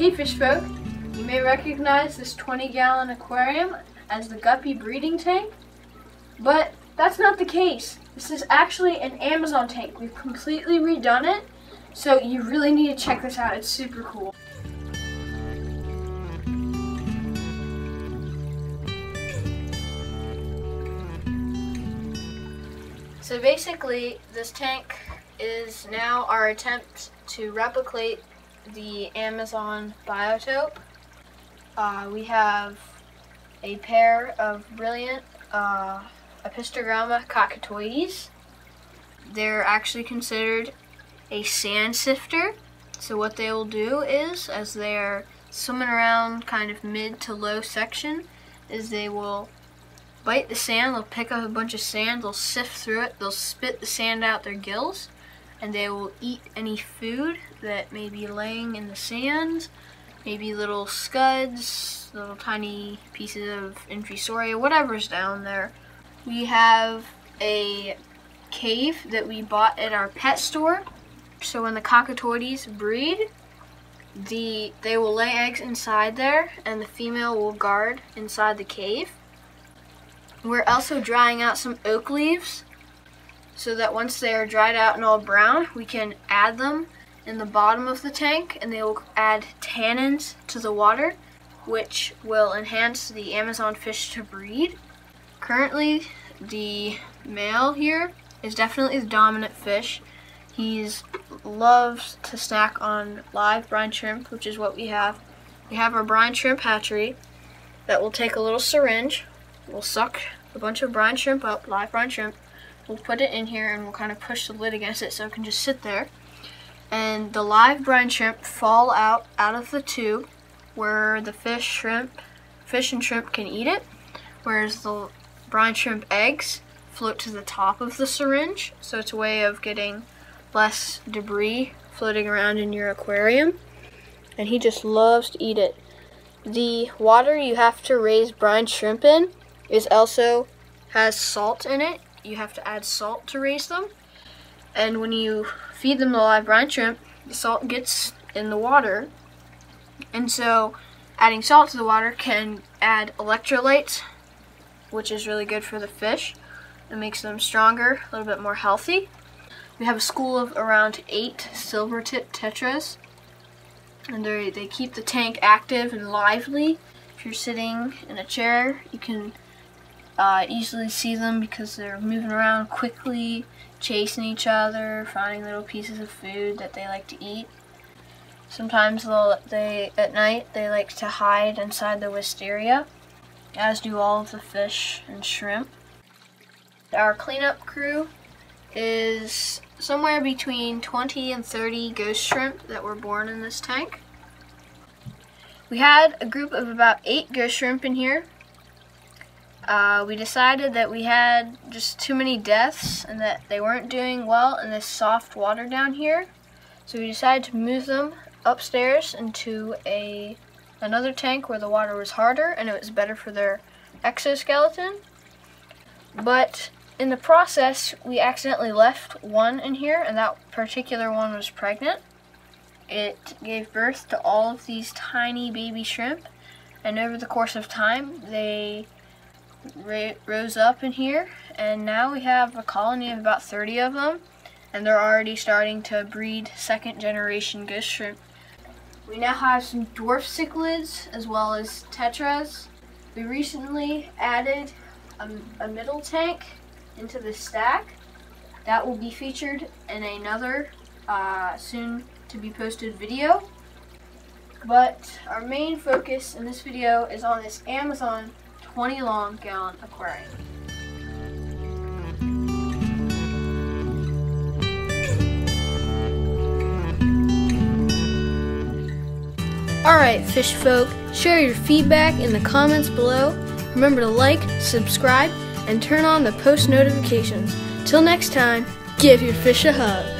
Hey fish folk, you may recognize this 20 gallon aquarium as the guppy breeding tank, but that's not the case. This is actually an Amazon tank. We've completely redone it, so you really need to check this out. It's super cool. So basically, this tank is now our attempt to replicate the Amazon Biotope. Uh, we have a pair of brilliant uh, Apistogramma cacatuoides. They're actually considered a sand sifter. So what they will do is, as they're swimming around kind of mid to low section, is they will bite the sand, they'll pick up a bunch of sand, they'll sift through it, they'll spit the sand out their gills, and they will eat any food that may be laying in the sand, maybe little scuds, little tiny pieces of infusoria, whatever's down there. We have a cave that we bought at our pet store. So when the cacatuoides breed, the they will lay eggs inside there and the female will guard inside the cave. We're also drying out some oak leaves so that once they are dried out and all brown, we can add them in the bottom of the tank and they will add tannins to the water, which will enhance the Amazon fish to breed. Currently, the male here is definitely the dominant fish. He's loves to snack on live brine shrimp, which is what we have. We have our brine shrimp hatchery that will take a little syringe, we'll suck a bunch of brine shrimp up, live brine shrimp, We'll put it in here and we'll kind of push the lid against it so it can just sit there. And the live brine shrimp fall out out of the tube where the fish shrimp, fish and shrimp can eat it, whereas the brine shrimp eggs float to the top of the syringe. So it's a way of getting less debris floating around in your aquarium. And he just loves to eat it. The water you have to raise brine shrimp in is also has salt in it you have to add salt to raise them. And when you feed them the live brine shrimp, the salt gets in the water. And so adding salt to the water can add electrolytes, which is really good for the fish. It makes them stronger, a little bit more healthy. We have a school of around eight silver tip tetras. And they keep the tank active and lively. If you're sitting in a chair, you can uh, easily see them because they're moving around quickly, chasing each other, finding little pieces of food that they like to eat. Sometimes they at night they like to hide inside the wisteria, as do all of the fish and shrimp. Our cleanup crew is somewhere between 20 and 30 ghost shrimp that were born in this tank. We had a group of about eight ghost shrimp in here uh, we decided that we had just too many deaths and that they weren't doing well in this soft water down here. So we decided to move them upstairs into a another tank where the water was harder and it was better for their exoskeleton. But in the process, we accidentally left one in here and that particular one was pregnant. It gave birth to all of these tiny baby shrimp and over the course of time, they rose up in here and now we have a colony of about 30 of them and they're already starting to breed second generation ghost shrimp. We now have some dwarf cichlids as well as tetras. We recently added a, a middle tank into the stack. That will be featured in another uh, soon to be posted video. But our main focus in this video is on this Amazon 20 long gallon aquarium. Alright, fish folk, share your feedback in the comments below. Remember to like, subscribe, and turn on the post notifications. Till next time, give your fish a hug.